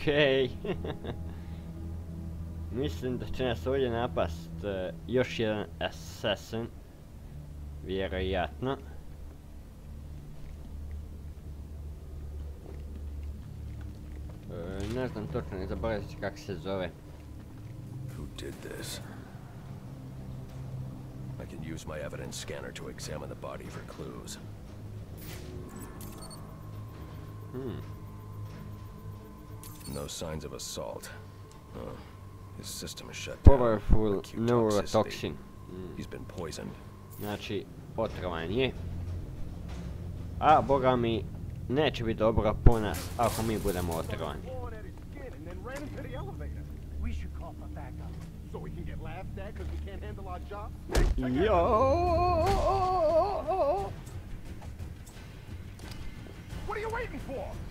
Okej. Mislim da će nas ovdje napast e, još jedan assassin. Vjerojatno. E, ne znam točno, ne zaboraviti kako se zove. Who did this? I can use my evidence scanner to examine the body for clues. Hmm. No signs of assault. Oh, his system is shut Powerful down. Powerful neurotoxin. Mm. He's been poisoned. Znači, otrovan. A, boga mi, neće biti dobra po nas ako mi budemo otrovani. Jo!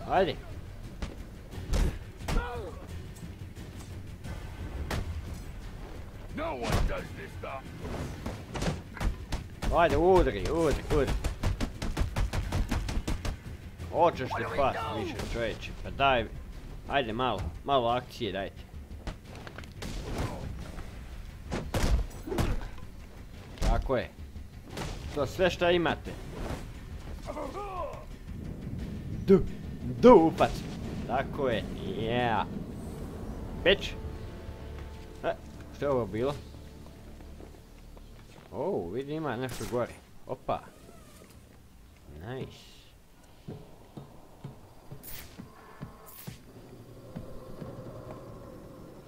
Ajde. No one does this stuff. Ajde, udri, udri, udri. Hoćeš li pas više čovječe, pa daj, ajde malo, malo akcije dajte. Tako je. To sve šta imate. Du, du upac. Tako je, yeah. Bitch. E, što je ovo bilo? O, vidi ima nešto gore. Opa. Nice.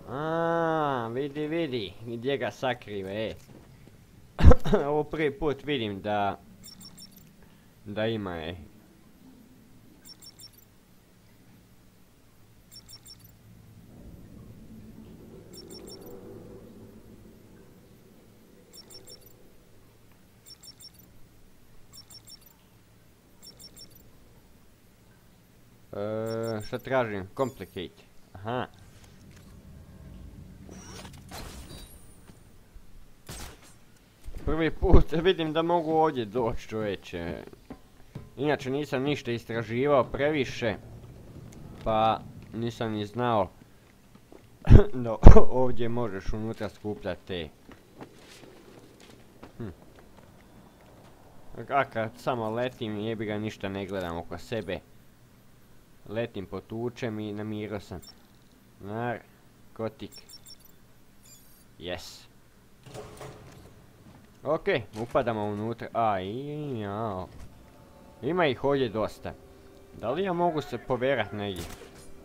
A, vidi, vidi, gdje ga sakrive, e. Ovo prvi put vidim da... Da ima, e. E, šta tražim? Complicate. Aha. Prvi put vidim da mogu ovdje doći čovječe. Inače nisam ništa istraživao previše. Pa nisam ni znao da ovdje možeš unutra skupljati te. Hm. A kad samo letim jebi ga ništa ne gledam oko sebe. Letim potučem i namirao sam. Nar, kotik. Yes. Ok, upadamo unutra. Aj, jao. Ima ih ovdje dosta. Da li ja mogu se poverat negdje?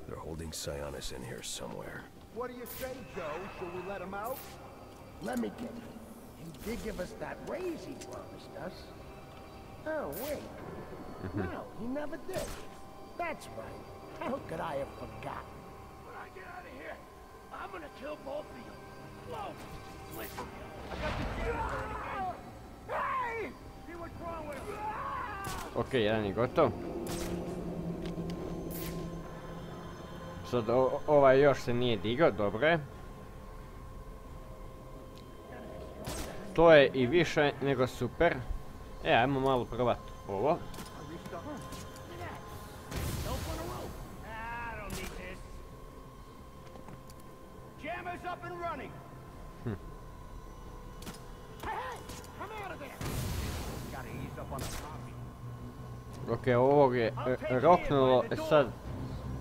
They're holding Sionis in here somewhere. What do you say, Joe? Should we let him out? Let me get it. He did give us that raise he promised us. Oh, wait. no, he never did. That's right. How could I have forgotten? When I get out of here, I'm gonna kill both of you. Whoa! Listen, I got the. Hey! See what's wrong with him? Ok, jedan je gotov. Sad o- ovaj još se nije digao, dobro je. To je i više nego super. E, ajmo malo probat ovo. I don't need this. Jammer's up and running. Hey, hey! Come out of there! Gotta ease up on the coffee. Ok, ovog je roknulo, e sad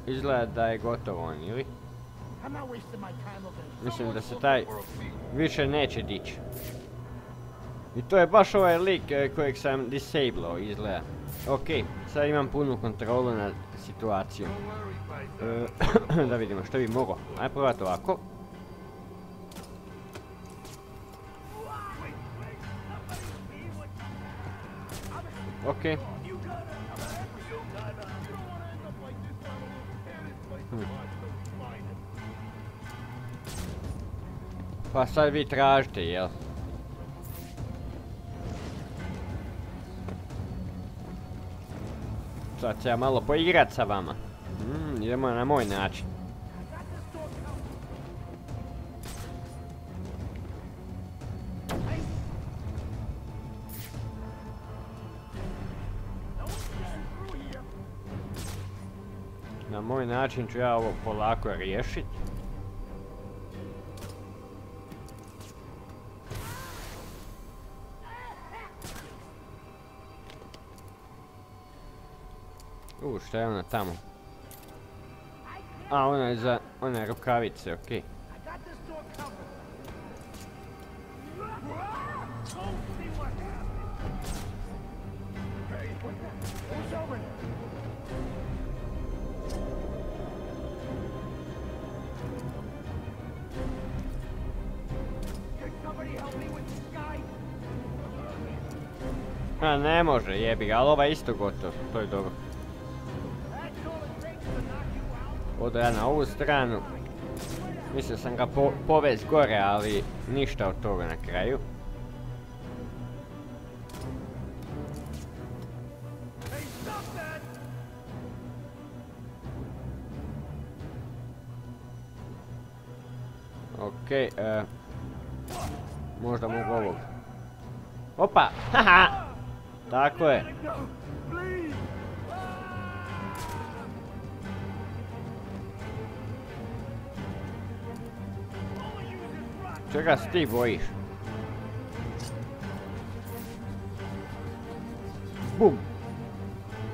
izgleda da je gotovo on, ili? I'm not wasting my time over here. Mislim da se taj više neće dići. I to je baš ovaj lik e, kojeg sam disableo izgleda. Ok, sad imam punu kontrolu nad situacijom. E, da vidimo što bi mogao. Ajde provat ovako. Ok. Hmm. Pa sad vi tražite, jel? Sad ću ja malo poigrat sa vama. Mm, idemo na moj način. Na moj način ću ja ovo polako riješit. Šta je ona tamo? A, ona je za one rukavice, okej. A, ne može, jebi ga, ali je isto gotov, to je dobro. Odo ja na ovu stranu. Mislio sam ga po povest gore, ali ništa od toga na kraju. Okej, e, možda mogu ovog. Opa, haha! Tako je. Čega se ti bojiš? Bum!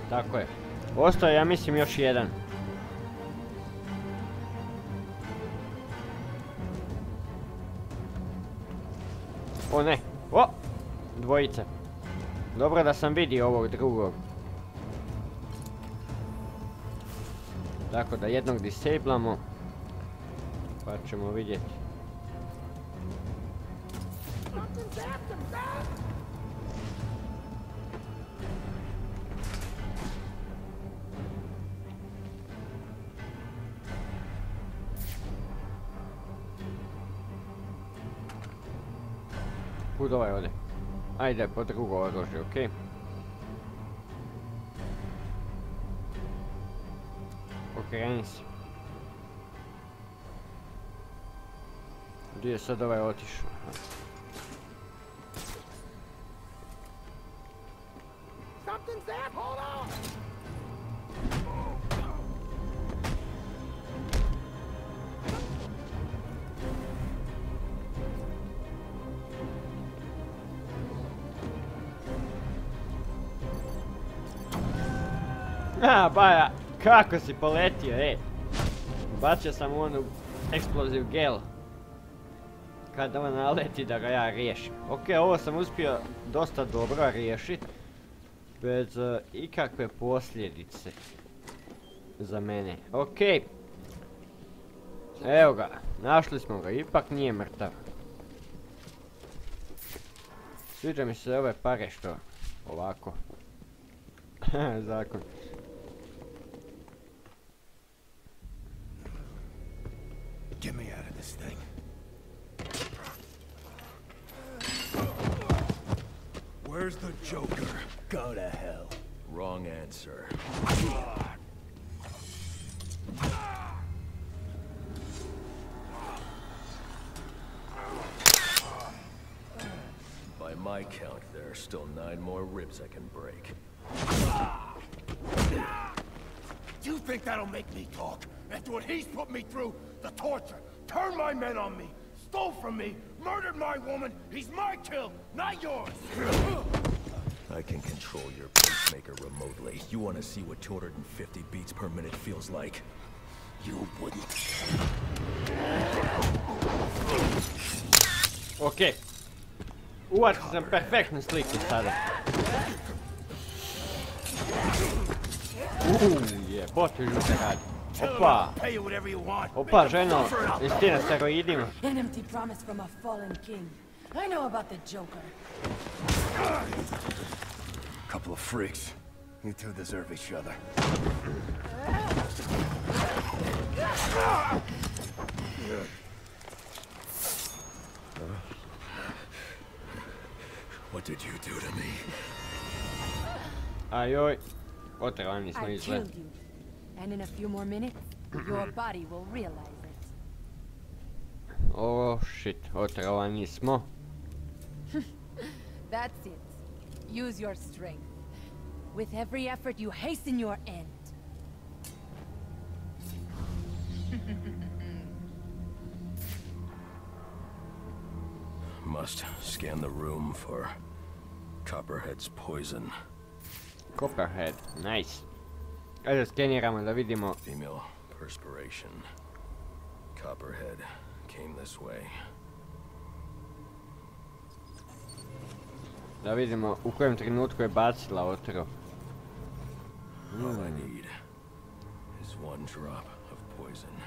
Tako je. Ostao ja mislim, još jedan. O ne! O! Dvojica. Dobro da sam vidio ovog drugog. Tako da jednog disablamo. Pa ćemo vidjeti. Kud ovaj ode? Ajde, po drugo oružje, okej? Okreni se. Gdje je sad ovaj otišao? A, baja, kako si poletio, ej! Bacio sam onu eksploziv gel. Kada on naleti da ga ja riješim. Ok, ovo sam uspio dosta dobro riješit. Bez e, ikakve posljedice. Za mene. Ok. Evo ga, našli smo ga, ipak nije mrtav. Sviđa mi se ove pare što ovako. Zakon. Get me out of this thing. Where's the Joker? Go to hell. Wrong answer. By my count, there are still nine more ribs I can break. You think that'll make me talk? After what he's put me through, the torture, turned my men on me, stole from me, murdered my woman, he's my kill, not yours! I can control your pacemaker remotely. You want to see what 250 beats per minute feels like? You wouldn't. Ok. Uvačio sam perfektnu sliku sada. Uuu, jebote žute radi. Tell him Opa, I'll pay you whatever you want. opa a ženo, buffer out jesi ti steroidima? An empty promise from a fallen king. I know about the Joker. Couple of freaks. You two deserve each other. What did you do to me? Ajoj, otrovani smo I izgled. Killed you. And in a few more minutes, your body will realize it. Oh shit, oh, otrovani smo. That's it. Use your strength. With every effort, you hasten your end. Must scan the room for Copperhead's poison. Copperhead, nice. Ajde skeniramo da vidimo. Female perspiration. Copperhead came this way. Da vidimo u kojem trenutku je bacila otrov. All I need is one drop of poison.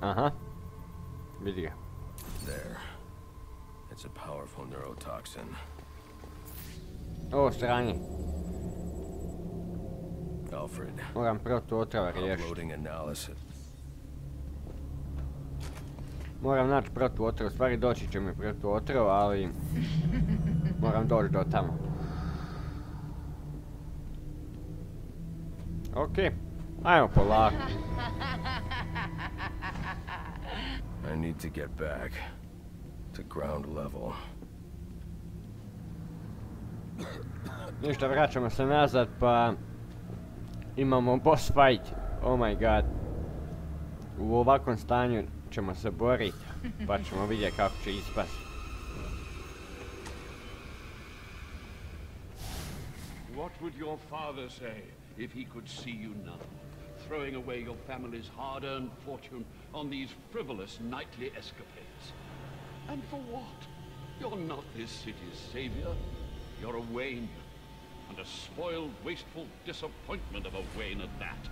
Aha. Vidi ga. There. It's a powerful neurotoxin. Ovo stranje. Alfred, Moram protu otrova riješiti. Moram naći protu otrov. Stvari doći će mi protu otrov, ali... Moram doći do tamo. Okej. Ajmo polako. Need to get back to ground level. Ništa, vraćamo se nazad pa... Imamo boss fight. Oh my god. U ovakvom stanju ćemo se boriti. Pa ćemo vidjeti kako će ispast. What would your father say if he could see you now, throwing away your family's hard-earned fortune on these frivolous nightly escapades? And for what? You're not this city's savior. You're a Wayne. And a spoiled, wasteful disappointment of a Wayne at that.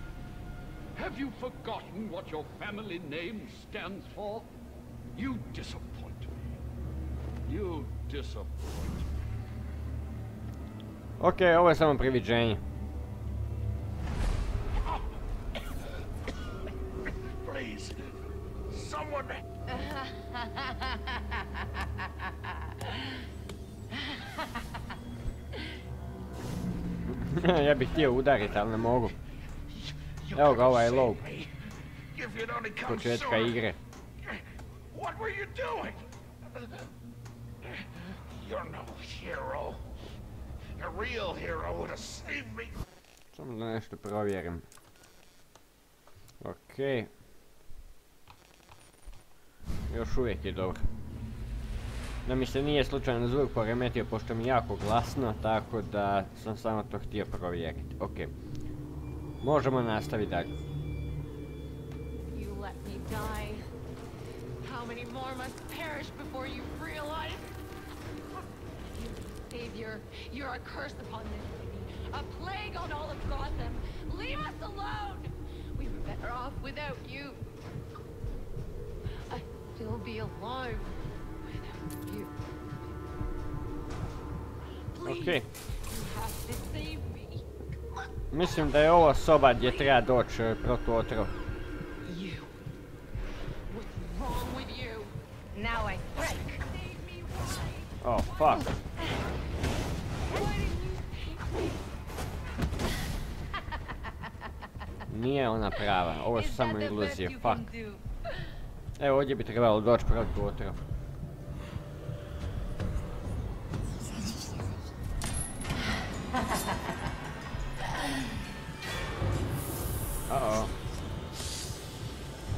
Have you forgotten what your family name stands for? You disappoint me. You disappoint me. Ok, ovo je samo um priviđenje. Bih htio udariti, ali ne mogu. Evo ga, ovaj low. Početka igre. What were you doing? You're no hero. A real hero would have saved me. Samo da nešto provjerim. Ok. Još uvijek je dobro. Da mi se nije slučajno zvuk poremetio pošto mi je jako glasno, tako da sam samo to htio provjeriti. Ok. Možemo nastaviti dalje. You let me die. How many more must perish before you realize? Savior, you're a curse upon this city, a plague on all of Gotham. Leave us alone! We were better off without you. I'd still be alive you. Please, Ok. you have to save me. Mislim da je ovo soba gdje treba doći e, protuotrov. Oh, fuck. Nije ona prava, ovo Is samo you fuck. Evo ovdje bi trebalo doći protuotrov.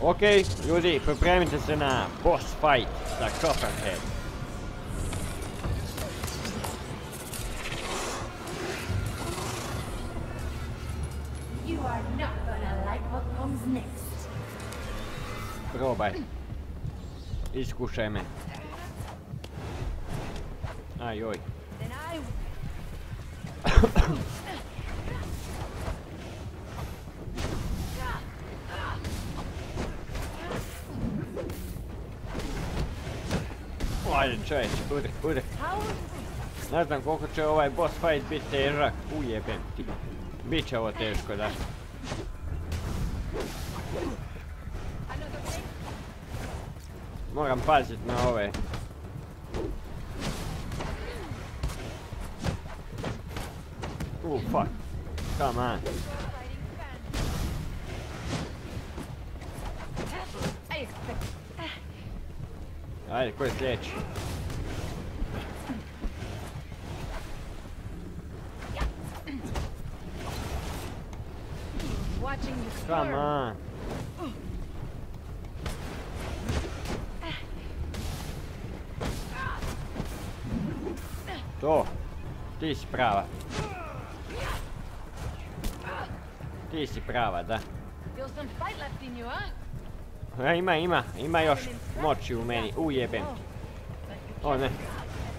Ok, ljudi, pripremite se na boss fight sa Copperhead. You are not gonna like what comes next. Probaj. Iskušaj me. Aj, Ajde čovječ, udri, udri. Ne znam koliko će ovaj boss fight biti težak, ujebem ti. Biće ovo teško, da. Moram pazit na ove. Uh, fuck. Come on. Ajde, ko je sljedeći? Watching you Come on. To. Ti si prava. Ti si prava, da. Feel some fight left in you, huh? E, ima, ima, ima još moći u meni. Ujebem ti. O ne.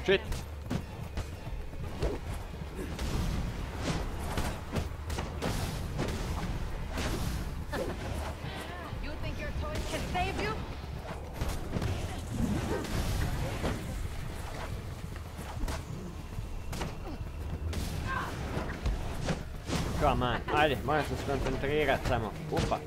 You? Come on. Ajde, moram se skoncentrirat samo. Upa.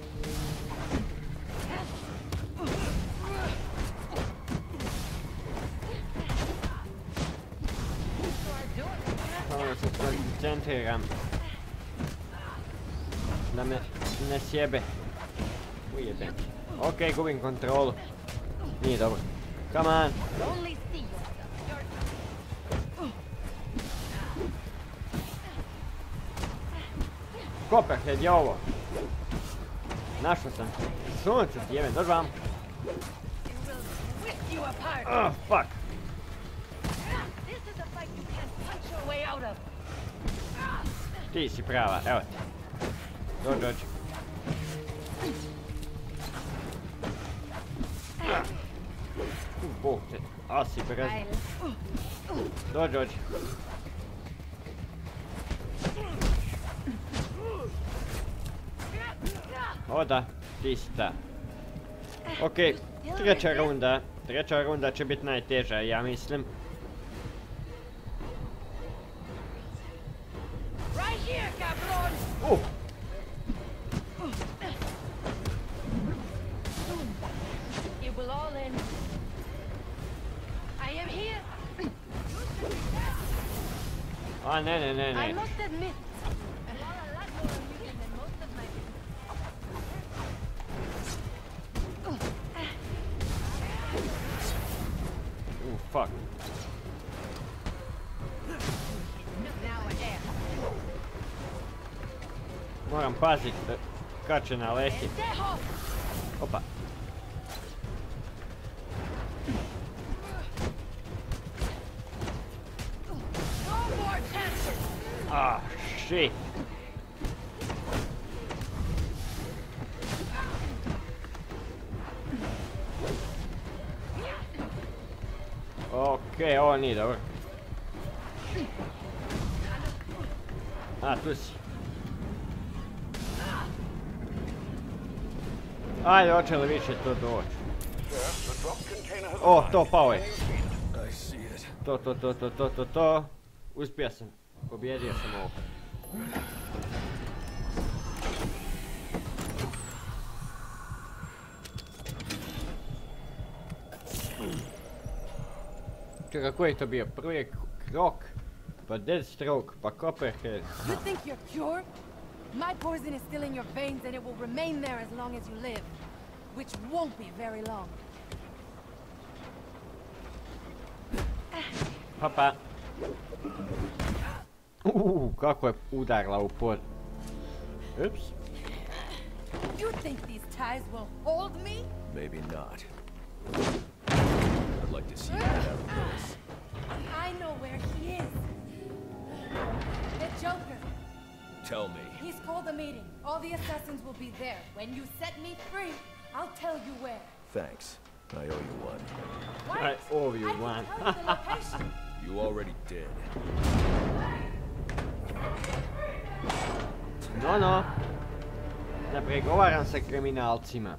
Sjebe. Ujebem. Okej, gubim kontrolu. Nije dobro. Come on. Copperhead je ovo. Našao sam. Sunce ti jebem, dođi vam. Oh, fuck. Ti si prava, evo ti. Dođi, dođi. Bog te, a si brz. Dođi, dođi. O da, ti si ta. Ok, treća runda. Treća runda će biti najteža, ja mislim. Ah, ne, ne, ne, ne. Oh, fuck. Moram paziti da kače na leti. Opa. Shit. Okej, ovo nije dobro. A, tu si. Ajde, hoće li više to doći? O, to pao je. To, to, to, to, to, to, to. Uspio sam. Pobjedio sam ovo. Čekaj, koji je to bio? Prvi je Krok, pa Deathstroke, pa Copperhead. You think you're cured? My poison is still in your veins and it will remain there as long as you live. Which won't be very long. Pa pa. Uuu, kako je udarla u pod. Ups. You think these ties will hold me? Maybe not. I'd like to see you out of this. I know where he is. The Joker. Tell me. He's called a meeting. All the assassins will be there. When you set me free, I'll tell you where. Thanks. I owe you one. What? I owe you I can tell you the location. You already did. No, no. Ne pregovaram sa kriminalcima.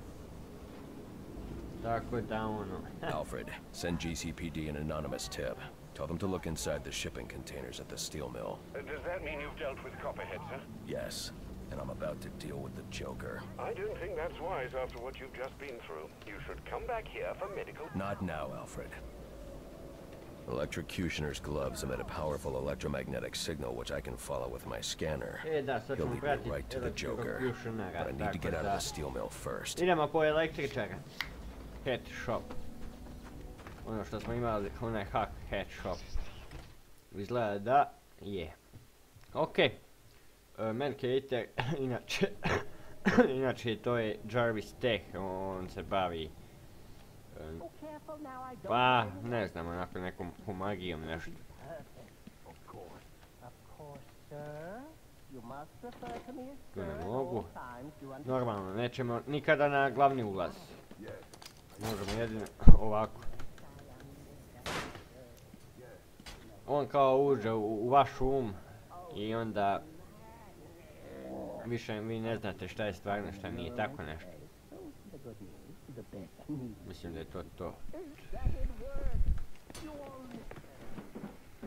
Tako da ono. Alfred, send GCPD an anonymous tip. Tell them to look inside the shipping containers at the steel mill. Uh, does that mean you've dealt with Copperhead, sir? Yes, and I'm about to deal with the Joker. I don't think that's wise after what you've just been through. You should come back here for medical... Not now, Alfred. Electrocutioner's gloves emit a powerful electromagnetic signal which I can follow with my scanner. E sad He'll lead me right to the Joker. But I need to get out of the steel mill first. Idemo po električara. Pet shop. ono što smo imali, onaj hack hat shop. Izgleda da je. Ok. Uh, Mancater, inače, inače to je Jarvis Tech, on se bavi pa, ne znam, onako nekom magijom nešto. Tu ne mogu. Normalno, nećemo nikada na glavni ulaz. Možemo jedino ovako. On kao uđe u, vaš um i onda više vi ne znate šta je stvarno, šta nije, tako nešto. The good news, the bad news. Mislim da je to to. That it worked. You all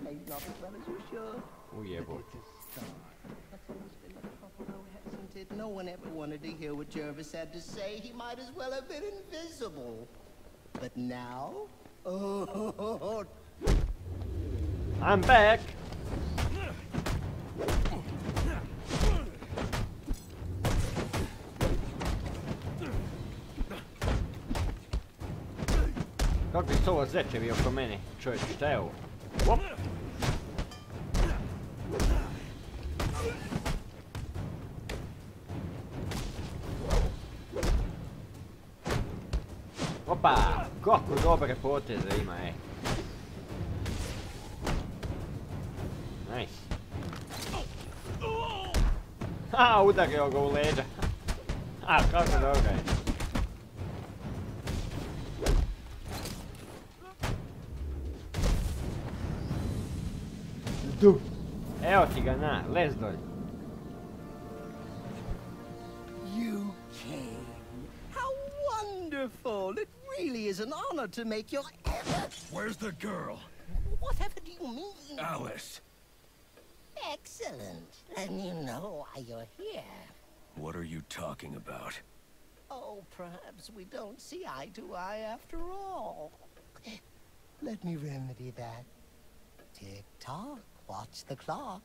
played not as well as you That's always been the trouble, though, hasn't it? No one ever wanted to hear what Jervis had to say. He might as well have been invisible. But now, oh, I'm back! Kako su ovo zečevi oko mene? Čovječ, šta je ovo? Op! Opa! Kako dobre poteze ima, e. Nice. Ha, udario ga u leđa. A, kako dobro je. Du. Evo ti ga na, lez dolje. you came. How wonderful! It really is an honor to make your. Effort. Where's the girl? Whatever do you mean? Alice! Excellent. Then you know why you're here. What are you talking about? Oh, perhaps we don't see eye to eye after all. Let me remedy that. Tick tock, watch the clock.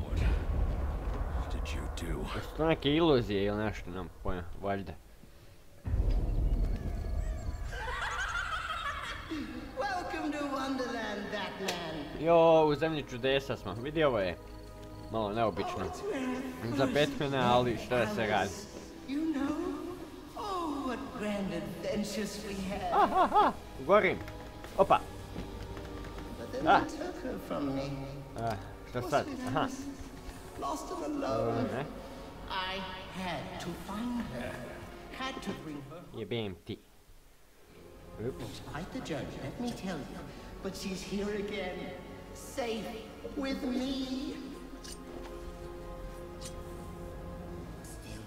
What did you do? To neke iluzije ili nešto, nam pojma, valjda. Welcome to Wonderland, Batman. Jo, u zemlji čudesa smo, vidi ovo je malo neobično. Za Batmana, ali šta da se radi. You know? Oh, what grand adventures we had. Gorim. Opa. Then Ah. they took her from me. Was sad? it Aha. Alice? Lost and alone. ne. I had to find her. Had to bring her Jebem ti. Ups. Despite the journey, let me tell you. But she's here again. Safe with me. Still,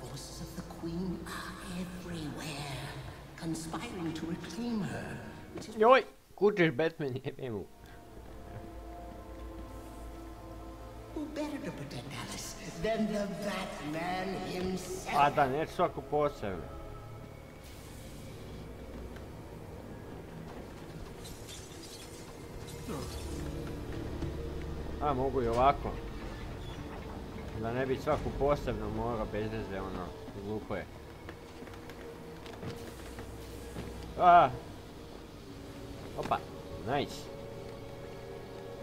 forces of the Queen are everywhere. Conspiring to reclaim her. Joj, kućeš Batman, jebem mu. A da, neću svaku posebno. A, mogu i ovako. Da ne bi svaku posebno morao bez veze, ono, glupo je. A! Opa, nice.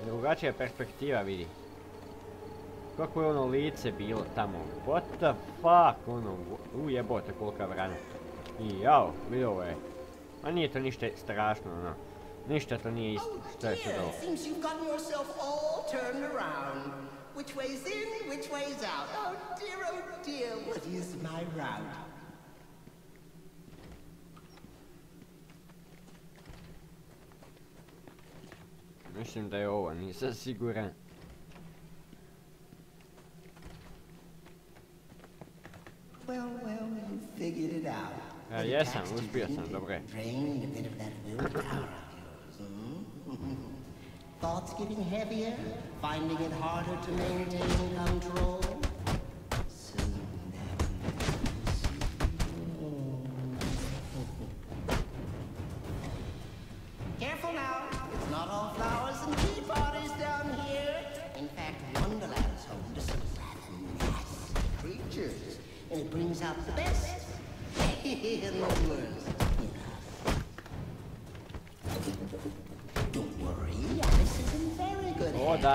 Drugačija perspektiva vidi. Kako je ono lice bilo tamo? What the fuck, ono, u jebote kolika vrana. I jao, vidi ovo je. Ma nije to ništa strašno, ono. Ništa to nije isto, što je sad ovo. Which way's in, which way's out? Oh dear, oh dear, what is my route? Myślę, że Owen, jestem siguran. Well, well, you figured it out. Uh, yes, I'm. Drained a bit of that willpower of yours. Hmm? Thoughts getting heavier? Finding it harder to maintain control?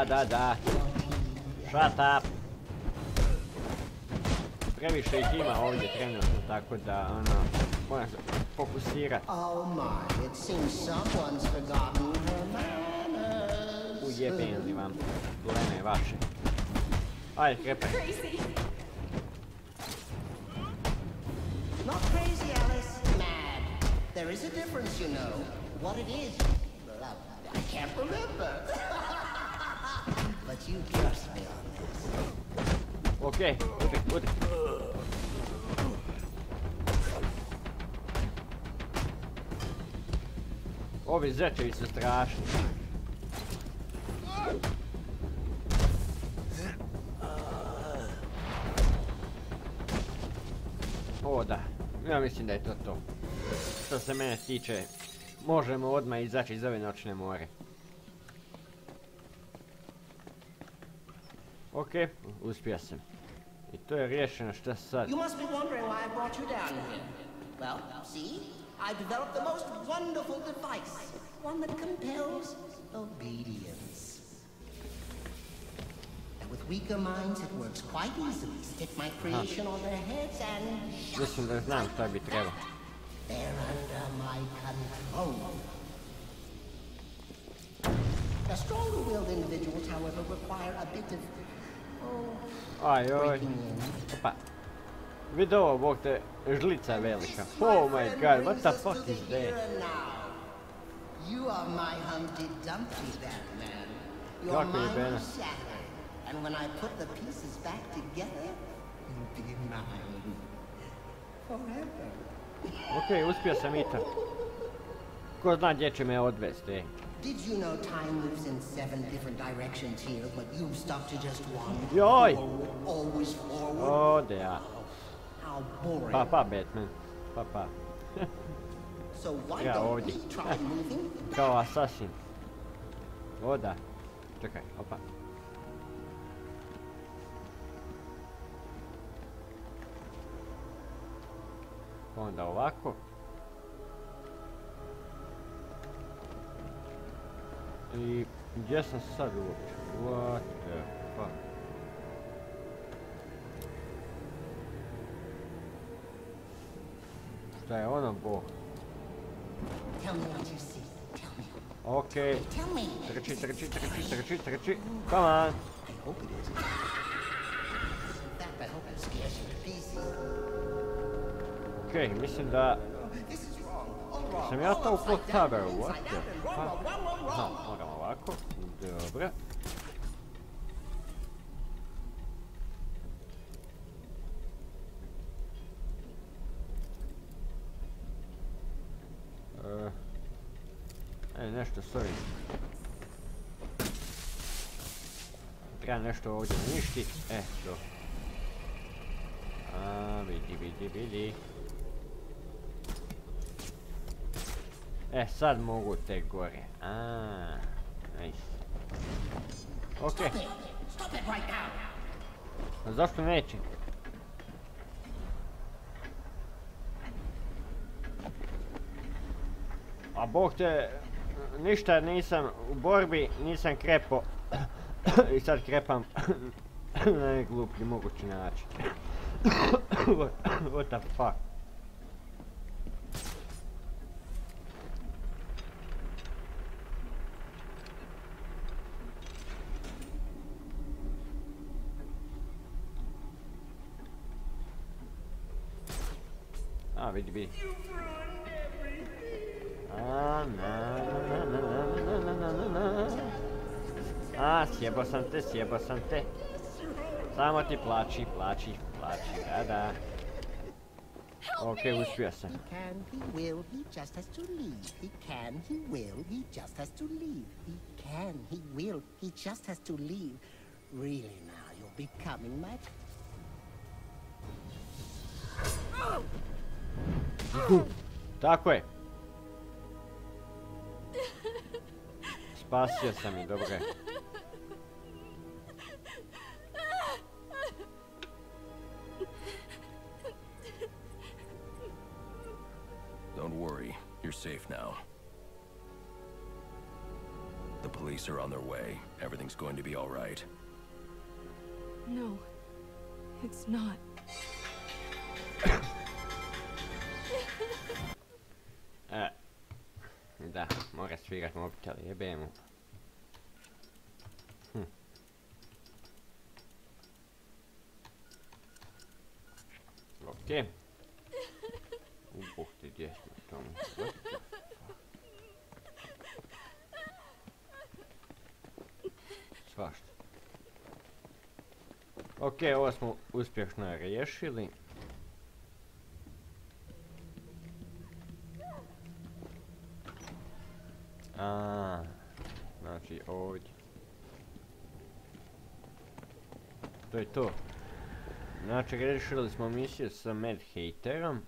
Da, da. Shut up. Previše ih ima ovdje trenutno, tako da, ono, moram se fokusirat. Oh my, it seems someone's forgotten her manners. Ujebeni vam, pleme vaše. Ajde, krepaj. Not crazy, Alice. Mad. There is a difference, you know. What it is, I can't remember. You trust me on. Ovi zečevi su strašni. O da, ja mislim da je to to. Što se mene tiče, možemo odmah izaći iz ove noćne more. Ok, uspio sam. I to je riješeno, šta sad? You must be wondering why I brought you down here. Well, see? I developed the most wonderful device. One that compels obedience. And with weaker minds, it works quite easily. Stick my creation on their heads and Mislim da znam šta bi trebao. they're under my control. The stronger-willed individuals, however, require a bit of, Aj, oj. Opa. Vidi ovo, bog te, žlica je velika. Oh my god, what the fuck is that? You are my Humpty Dumpty, Batman. Your mind is shattered, and when I put the pieces back together, you'll be mine forever. Ok, uspio sam i to. Ko zna gdje će me odvesti. Did you know time moves in seven different directions here, but you stuck to just one? Forward, always forward. Ode ja. How boring. Pa pa Batman. Pa pa. So why Ja, don't ovdje. we try moving Kao asasin. O da. Čekaj, opa. Onda ovako. Just a second. What the fuck? Stai on un po'. Tell me what you see. Tell me. Okay. Tell me. Treci. Come on. I Okay, missing that. Sam ja to uplotaber, what the fuck? Ha, moram ovako, dobro. E, e, nešto stoji. Treba nešto ovdje uništit, e, to. A, vidi, vidi, vidi. E, sad mogu te gore. A, nice. Ok, Stop it. Stop it right now. a zašto neće? A bog te, ništa nisam u borbi, nisam krepo. I sad krepam na najgluplji mogući način. What the fuck? Ah, bitty bitty. Ah, na, na, na, na, na, na, na. A, sjebo sam te, sjebo sam te. Samo ti plači, plači, plači, da, da. Ok, uspio sam. He can, he will, he just has to leave. He can, he will, he just has to leave. He can, he will, he just has to leave. Really now, you're becoming my Tako je. Spasio sam je, dobro je. Don't worry, you're safe now. The police are on their way. Everything's going to be all right. No, it's not. Svirat mobitel, jebe mu. Hm. Okej. Uboh ti gdje smo fuck? Svašta. Ok, ovo smo uspješno riješili. A, znači ovdje. To. Znači riješili smo misiju sa Mad Haterom.